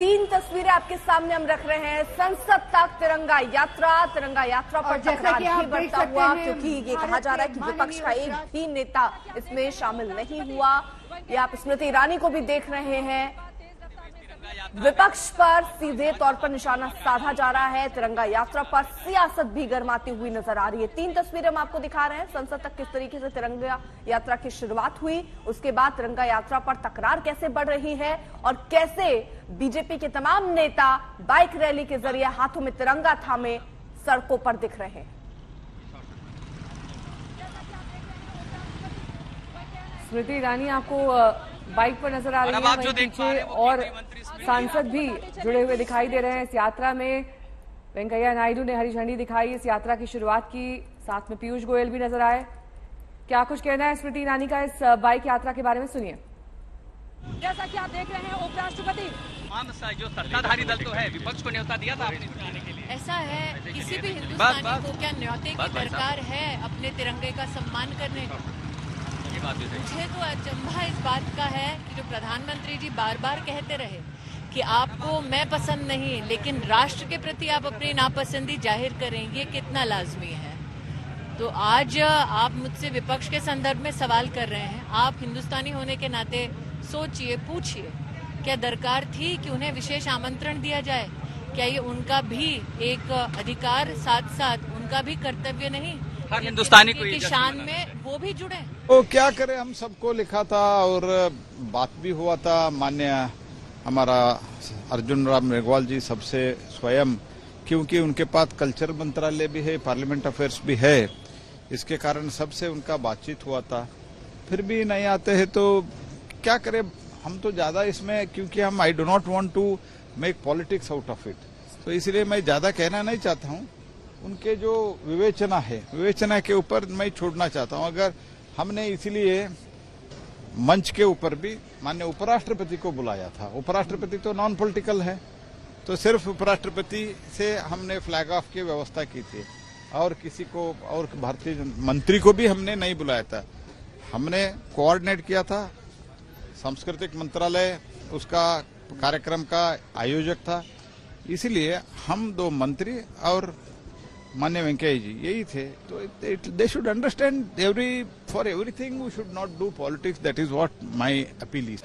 तीन तस्वीरें आपके सामने हम रख रहे हैं। संसद तक तिरंगा यात्रा तिरंगा यात्रा पर तकरार जैसा कि आप भी देख बढ़ता सकते हुआ हैं, क्योंकि ये कहा जा रहा है के विपक्ष का एक भी नेता इसमें शामिल नहीं हुआ। ये आप स्मृति ईरानी को भी देख रहे हैं। विपक्ष पर सीधे तौर पर निशाना साधा जा रहा है। तिरंगा यात्रा पर सियासत भी गर्माती हुई नज़र आ रही है। तीन तस्वीरें हम आपको दिखा रहे हैं। संसद तक किस तरीके से तिरंगा यात्रा की शुरुआत हुई, उसके बाद तिरंगा यात्रा पर तकरार कैसे बढ़ रही है और कैसे बीजेपी के तमाम नेता बाइक रैली के ज़रिए हाथों में तिरंगा थामे, सड़कों पर दिख रहे हैं। स्मृति ईरानी, आपको बाइक पर नज़र आ रही है जो वहीं देख पीछे और सांसद भी जुड़े हुए दिखाई दे रहे हैं इस यात्रा में। वेंकैया नायडू ने हरी झंडी दिखाई इस यात्रा की शुरुआत की। साथ में पीयूष गोयल भी नज़र आए। क्या कुछ कहना है स्मृति ईरानी का इस बाइक यात्रा के बारे में? सुनिए। जैसा कि आप देख रहे हैं उपराष्ट्रपति तमाम जो सत्ताधारी दल तो है विपक्ष को न्योता दिया था आपने। बुलाने के लिए ऐसा है किसी भी हिंदुस्तानी को क्या न्योते की दरकार है अपने तिरंगे का सम्मान करने? का मुझे तो अचंभा इस बात है प्रधानमंत्री जी बार बार कहते रहे कि आपको मैं पसंद नहीं, लेकिन राष्ट्र के प्रति आप अपनी नापसंदी ज़ाहिर करेंगे, कितना लाजमी है। तो आज आप मुझसे विपक्ष के संदर्भ में सवाल कर रहे हैं। आप हिंदुस्तानी होने के नाते सोचिए, पूछिए, क्या दरकार थी कि उन्हें विशेष आमंत्रण दिया जाए? क्या ये उनका भी एक अधिकार साथ साथ उनका भी कर्तव्य नहीं? हर हिंदुस्तानी को शान में वो भी जुड़े तो क्या करें? हम सबको लिखा था और बात भी हुआ था। मान्य हमारा अर्जुन राम मेघवाल जी सबसे स्वयं क्योंकि उनके पास कल्चर मंत्रालय भी है पार्लियामेंट अफेयर्स भी है। इसके कारण सबसे उनका बातचीत हुआ था। फिर भी नहीं आते हैं तो क्या करें? हम तो ज़्यादा इसमें क्योंकि हम I do not want to make politics out of it तो इसलिए मैं ज़्यादा कहना नहीं चाहता हूँ। उनके जो विवेचना है, विवेचना के ऊपर मैं छोड़ना चाहता हूँ। अगर हमने इसलिए मंच के ऊपर भी मान्य उपराष्ट्रपति को बुलाया था। उपराष्ट्रपति तो नॉन पॉलिटिकल है तो सिर्फ़ उपराष्ट्रपति से हमने फ्लैग ऑफ़ की व्यवस्था की थी। और किसी को, और भारतीय मंत्री को भी हमने नहीं बुलाया था। हमने कोऑर्डिनेट किया था, सांस्कृतिक मंत्रालय, उसका कार्यक्रम का आयोजक था। इसलिए हम दो मंत्री और मान्य वेंकैया जी, यही थे। तो they should understand every for everything we should not do politics that is what my appeal is